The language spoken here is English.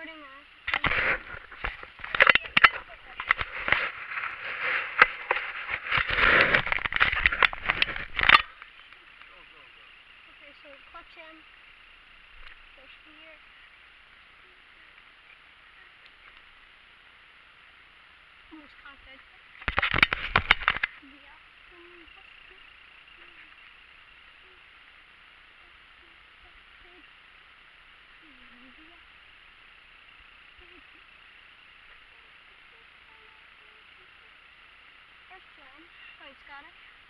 recording. First gear. Almost conquered. Yeah. One. Oh,